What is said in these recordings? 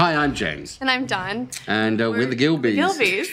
Hi, I'm James. And I'm Dawn. And uh, we're, we're, the Gilbeys. Gilbeys.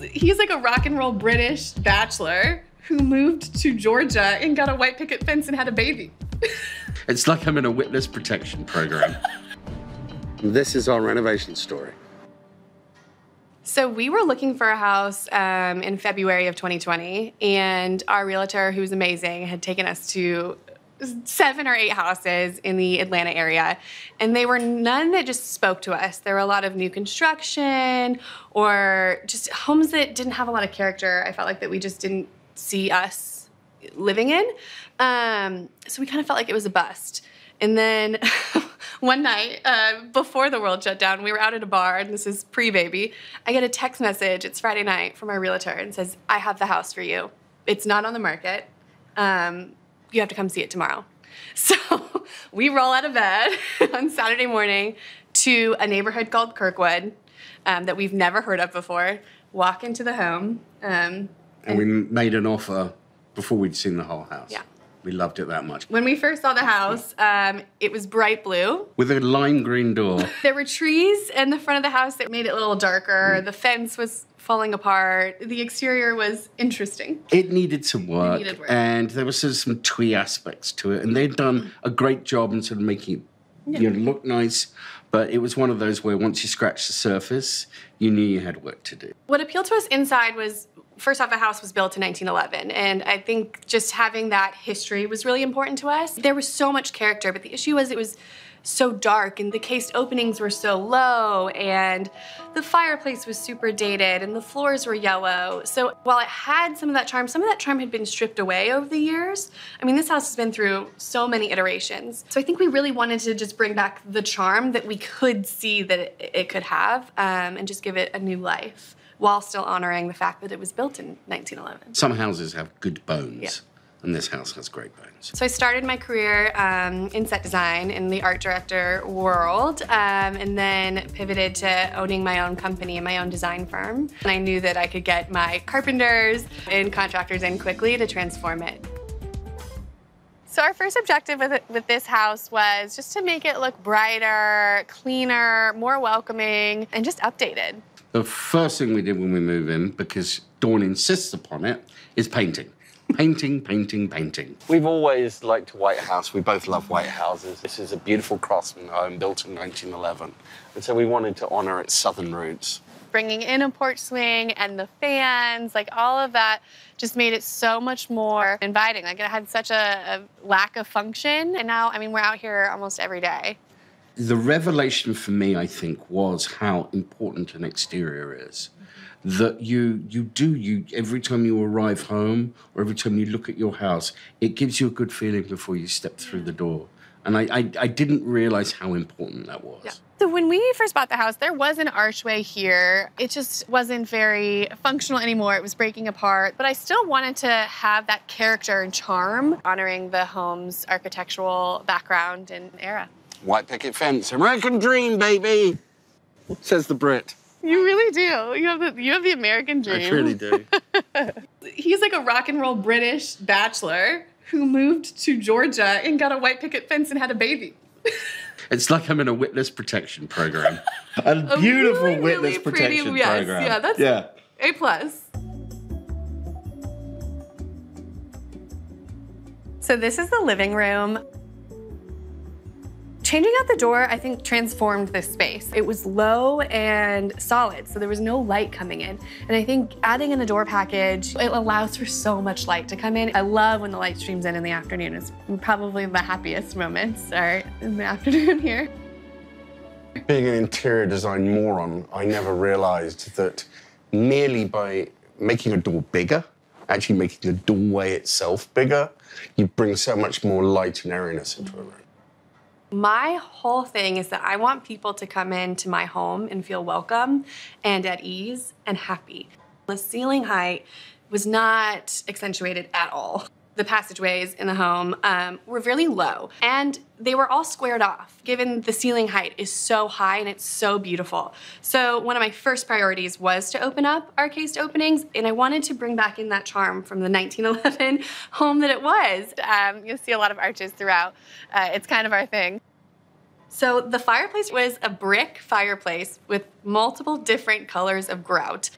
He's like a rock and roll British bachelor who moved to Georgia and got a white picket fence and had a baby. it's like I'm in a witness protection program. this is our renovation story. So we were looking for a house um, in February of 2020, and our realtor, who was amazing, had taken us to seven or eight houses in the Atlanta area, and they were none that just spoke to us. There were a lot of new construction or just homes that didn't have a lot of character. I felt like that we just didn't see us living in. Um, so we kind of felt like it was a bust. And then one night uh, before the world shut down, we were out at a bar, and this is pre baby. I get a text message, it's Friday night, from our realtor, and says, I have the house for you. It's not on the market. Um, you have to come see it tomorrow. So we roll out of bed on Saturday morning to a neighborhood called Kirkwood um, that we've never heard of before, walk into the home. Um, and, and we made an offer before we'd seen the whole house. Yeah. We loved it that much. When we first saw the house, um, it was bright blue. With a lime green door. there were trees in the front of the house that made it a little darker. Mm. The fence was falling apart. The exterior was interesting. It needed some work. Needed work. And there was sort of some twee aspects to it. And they'd done a great job in sort of making it yeah. you know, look nice. But it was one of those where once you scratched the surface, you knew you had work to do. What appealed to us inside was first off, the house was built in 1911, and I think just having that history was really important to us. There was so much character, but the issue was it was so dark and the cased openings were so low and the fireplace was super dated and the floors were yellow. So while it had some of that charm, some of that charm had been stripped away over the years. I mean, this house has been through so many iterations. So I think we really wanted to just bring back the charm that we could see that it, it could have um, and just give it a new life while still honoring the fact that it was built in 1911. Some houses have good bones. Yeah. And this house has great bones. So I started my career um, in set design in the art director world, um, and then pivoted to owning my own company and my own design firm. And I knew that I could get my carpenters and contractors in quickly to transform it. So our first objective with, it, with this house was just to make it look brighter, cleaner, more welcoming, and just updated. The first thing we did when we move in, because Dawn insists upon it, is painting. Painting, painting, painting. We've always liked White House. We both love White Houses. This is a beautiful craftsman home built in 1911. And so we wanted to honor its southern roots. Bringing in a porch swing and the fans, like all of that just made it so much more inviting. Like it had such a, a lack of function. And now, I mean, we're out here almost every day the revelation for me, I think, was how important an exterior is. That you you do you every time you arrive home or every time you look at your house, it gives you a good feeling before you step through the door. And I, I, I didn't realize how important that was. Yeah. So when we first bought the house, there was an archway here. It just wasn't very functional anymore. It was breaking apart. But I still wanted to have that character and charm, honoring the home's architectural background and era. White picket fence. American dream, baby, says the Brit. You really do. You have the you have the American dream. I really do. He's like a rock and roll British bachelor who moved to Georgia and got a white picket fence and had a baby. it's like I'm in a witness protection program. a, a beautiful really, witness really protection pretty, yes, program. Yeah, that's yeah. A plus. So this is the living room. Changing out the door, I think, transformed this space. It was low and solid, so there was no light coming in. And I think adding in a door package, it allows for so much light to come in. I love when the light streams in in the afternoon. It's probably the happiest moments are in the afternoon here. Being an interior design moron, I never realized that merely by making a door bigger, actually making the doorway itself bigger, you bring so much more light and airiness into a room. My whole thing is that I want people to come into my home and feel welcome and at ease and happy. The ceiling height was not accentuated at all the passageways in the home um, were really low and they were all squared off given the ceiling height is so high and it's so beautiful. So one of my first priorities was to open up our cased openings and I wanted to bring back in that charm from the 1911 home that it was. Um, you'll see a lot of arches throughout. Uh, it's kind of our thing. So the fireplace was a brick fireplace with multiple different colors of grout.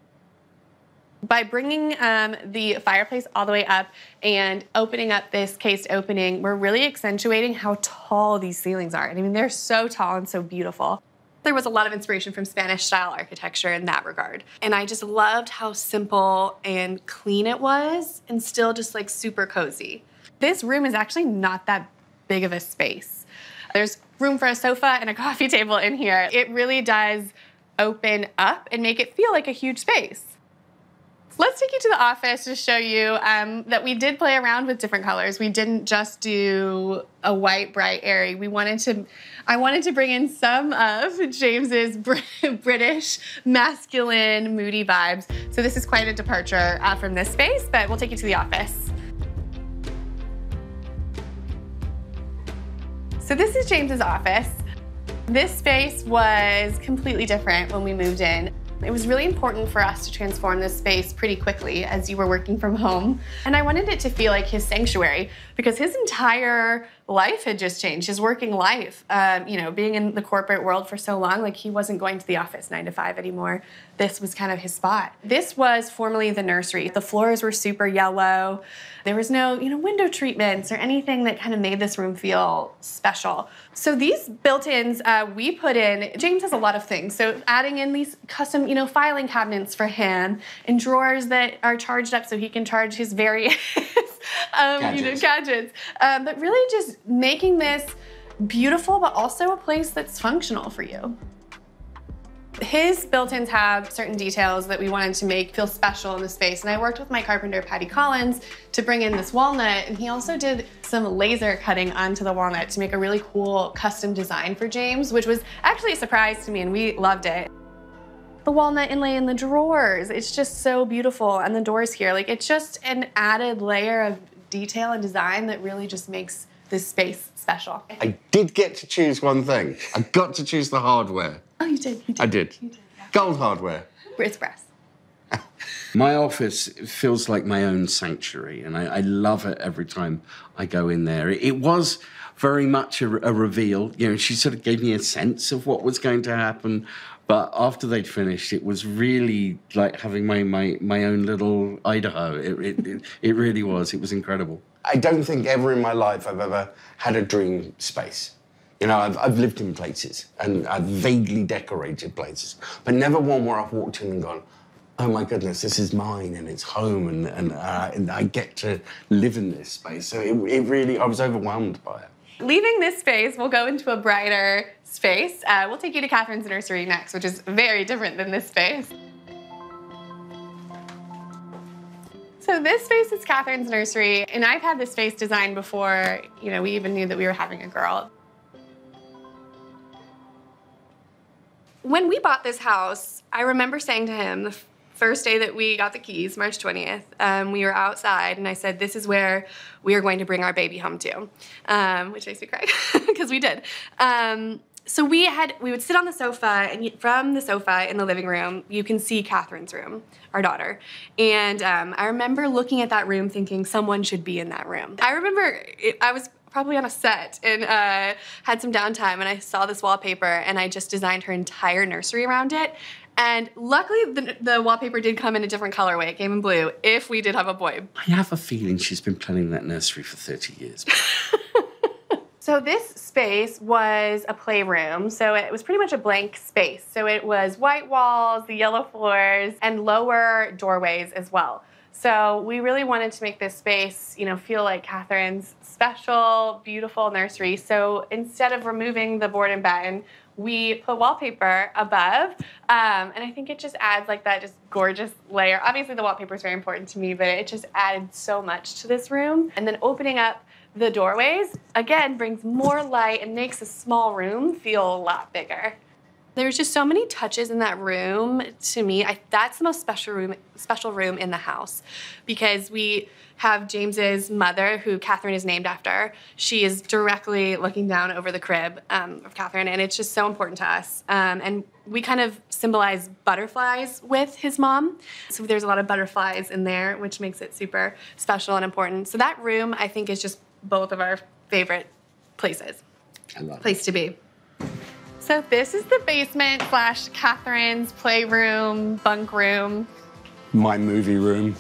By bringing um, the fireplace all the way up and opening up this cased opening, we're really accentuating how tall these ceilings are. I mean, they're so tall and so beautiful. There was a lot of inspiration from Spanish style architecture in that regard. And I just loved how simple and clean it was and still just like super cozy. This room is actually not that big of a space. There's room for a sofa and a coffee table in here. It really does open up and make it feel like a huge space. Let's take you to the office to show you um, that we did play around with different colors. We didn't just do a white, bright, airy. We wanted to, I wanted to bring in some of James's British, masculine, moody vibes. So this is quite a departure uh, from this space, but we'll take you to the office. So this is James's office. This space was completely different when we moved in. It was really important for us to transform this space pretty quickly as you were working from home. And I wanted it to feel like his sanctuary because his entire life had just changed, his working life. Um, you know, being in the corporate world for so long, like he wasn't going to the office nine to five anymore. This was kind of his spot. This was formerly the nursery. The floors were super yellow. There was no, you know, window treatments or anything that kind of made this room feel special. So these built-ins uh, we put in, James has a lot of things. So adding in these custom, you know, filing cabinets for him and drawers that are charged up so he can charge his various um, you know, gadgets. Um, but really just making this beautiful, but also a place that's functional for you. His built-ins have certain details that we wanted to make feel special in the space. And I worked with my carpenter, Patty Collins, to bring in this walnut. And he also did some laser cutting onto the walnut to make a really cool custom design for James, which was actually a surprise to me and we loved it. The walnut inlay in the drawers, it's just so beautiful. And the doors here, like it's just an added layer of detail and design that really just makes this space special. I did get to choose one thing. I got to choose the hardware. Oh, you did. You did. I did. You did yeah. Gold hardware. It's brass. my office feels like my own sanctuary, and I, I, love it every time I go in there. It, it was very much a, a, reveal. You know, she sort of gave me a sense of what was going to happen, but after they'd finished, it was really like having my my, my own little Idaho. It, it, it, really was. It was incredible. I don't think ever in my life I've ever had a dream space. You know, I've, I've lived in places and I've vaguely decorated places, but never one where I've walked in and gone, oh my goodness, this is mine and it's home and, and, uh, and I get to live in this space. So it, it, really, I was overwhelmed by it. Leaving this space, we'll go into a brighter space. Uh, we'll take you to Catherine's nursery next, which is very different than this space. So this space is Catherine's nursery, and I've had this space designed before, you know, we even knew that we were having a girl. When we bought this house, I remember saying to him first day that we got the keys, March 20th, um, we were outside and I said, this is where we are going to bring our baby home to, um, which makes me cry because we did. Um, so we had we would sit on the sofa and from the sofa in the living room you can see catherine's room our daughter. And um, i remember looking at that room thinking someone should be in that room. I remember it, i was probably on a set and uh, had some downtime and i saw this wallpaper and i just designed her entire nursery around it and luckily, the, the, wallpaper did come in a different colorway. It came in blue if we did have a boy. I have a feeling she's been planning that nursery for 30 years. So this space was a playroom. So it was pretty much a blank space. So it was white walls, the yellow floors, and lower doorways as well. So we really wanted to make this space, you know, feel like Catherine's special, beautiful nursery. So instead of removing the board and batten, we put wallpaper above, um, and I think it just adds like that just gorgeous layer. Obviously, the wallpaper is very important to me, but it just added so much to this room. And then opening up the doorways, again, brings more light and makes a small room feel a lot bigger. There's just so many touches in that room to me. I, that's the most special room, special room in the house because we have James's mother, who Catherine is named after. She is directly looking down over the crib um, of Catherine, and it's just so important to us. Um, and we kind of symbolize butterflies with his mom. So there's a lot of butterflies in there, which makes it super special and important. So that room, I think, is just both of our favorite places. I love place it. to be. So this is the basement slash Catherine's playroom, bunk room. My movie room.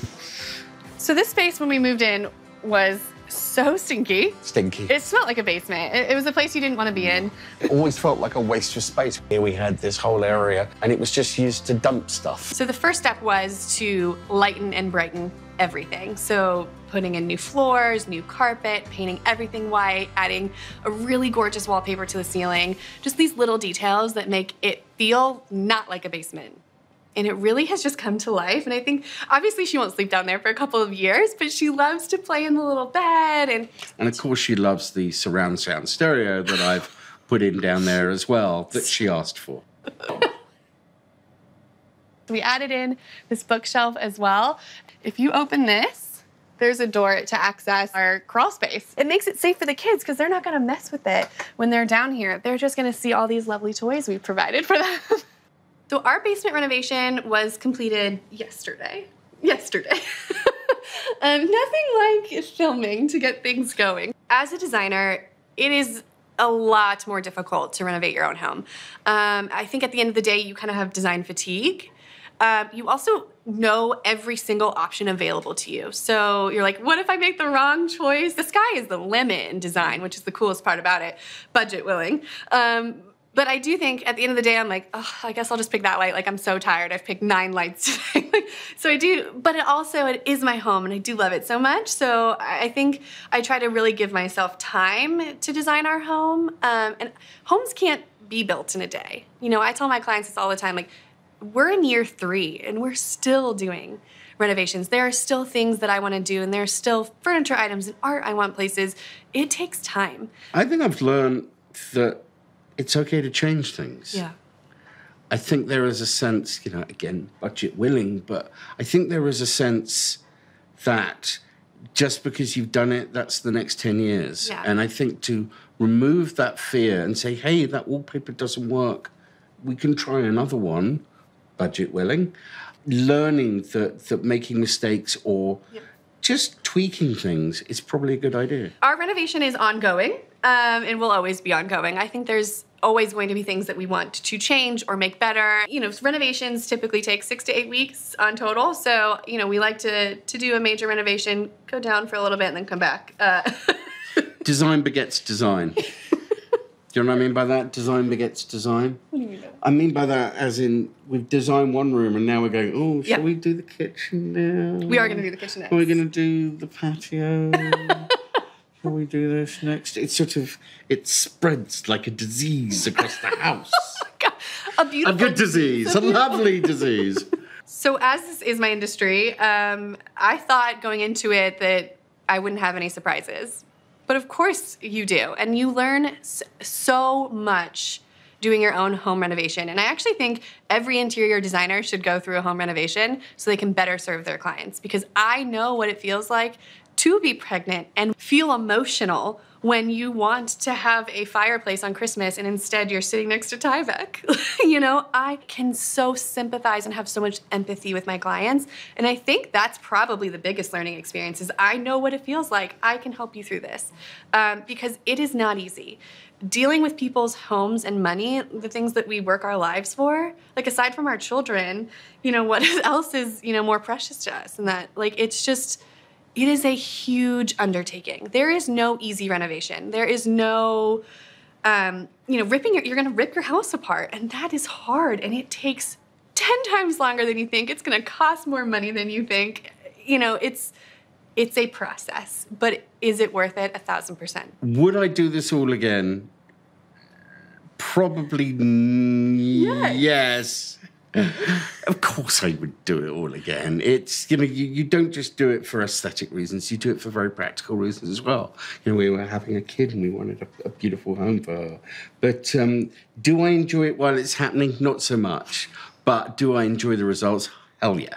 So this space when we moved in was so stinky. Stinky. It smelled like a basement. It, it was a place you didn't want to be in. It always felt like a waste of space. Here we had this whole area, and it was just used to dump stuff. So the first step was to lighten and brighten everything. So putting in new floors, new carpet, painting everything white, adding a really gorgeous wallpaper to the ceiling. Just these little details that make it feel not like a basement. And it really has just come to life. And I think obviously she won't sleep down there for a couple of years, but she loves to play in the little bed and And of course, she loves the surround sound stereo that I've put in down there as well that she asked for. we added in this bookshelf as well. If you open this, there's a door to access our crawl space. It makes it safe for the kids because they're not going to mess with it when they're down here. They're just going to see all these lovely toys we've provided for them. so our basement renovation was completed yesterday. Yesterday. um, nothing like filming to get things going. As a designer, it is a lot more difficult to renovate your own home. Um, I think at the end of the day, you kind of have design fatigue. Um, you also know every single option available to you. So you're like, what if I make the wrong choice? The sky is the limit in design, which is the coolest part about it, budget willing. Um, but I do think at the end of the day, I'm like, oh, I guess I'll just pick that light. Like I'm so tired. I've picked nine lights today. so I do, but it also it is my home, and I do love it so much. So I think I try to really give myself time to design our home. Um, and homes can't be built in a day. You know, I tell my clients this all the time. Like we're in year three, and we're still doing renovations. There are still things that I want to do, and there are still furniture items and art I want places. It takes time. I think I've learned that it's okay to change things. Yeah. I think there is a sense, you know, again, budget willing, but I think there is a sense that just because you've done it, that's the next 10 years. Yeah. And I think to remove that fear and say, hey, that wallpaper doesn't work, we can try another one, budget willing, learning that, that making mistakes or just tweaking things is probably a good idea. Our renovation is ongoing um, and will always be ongoing. I think there's always going to be things that we want to change or make better. You know, renovations typically take six to eight weeks on total. So, you know, we like to, to do a major renovation, go down for a little bit, and then come back. Uh, Design begets design. do you know what I mean by that? Design begets design. What do you mean? I mean by that as in we've designed one room and now we're going, oh, shall Yeah. we do the kitchen now? We are going to do the kitchen next. Are we going to do the patio? shall we do this next? It's sort of, it spreads like a disease across the house. a beautiful a good disease, a lovely disease. So, as this is my industry, um, I thought going into it that I wouldn't have any surprises. But of course, you do. And you learn so much doing your own home renovation. And I actually think every interior designer should go through a home renovation so they can better serve their clients because I know what it feels like to be pregnant and feel emotional when you want to have a fireplace on Christmas and instead you're sitting next to Tyvek. you know, I can so sympathize and have so much empathy with my clients. And I think that's probably the biggest learning experience is I know what it feels like. I can help you through this um, because it is not easy. Dealing with people's homes and money, the things that we work our lives for, like aside from our children, you know, what else is, you know, more precious to us? And that, like, it's just, it is a huge undertaking. There is no easy renovation. There is no, um, you know, ripping your, you're going to rip your house apart, and that is hard, and it takes 10 times longer than you think. It's going to cost more money than you think. You know, it's, it's a process, but is it worth it? A thousand percent. Would I do this all again? Probably n- yes. of course, I would do it all again. It's you know you, you don't just do it for aesthetic reasons. You do it for very practical reasons as well. You know, we were having a kid and we wanted a, a beautiful home for her. But um, do I enjoy it while it's happening? Not so much. But do I enjoy the results? Hell yeah.